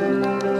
Música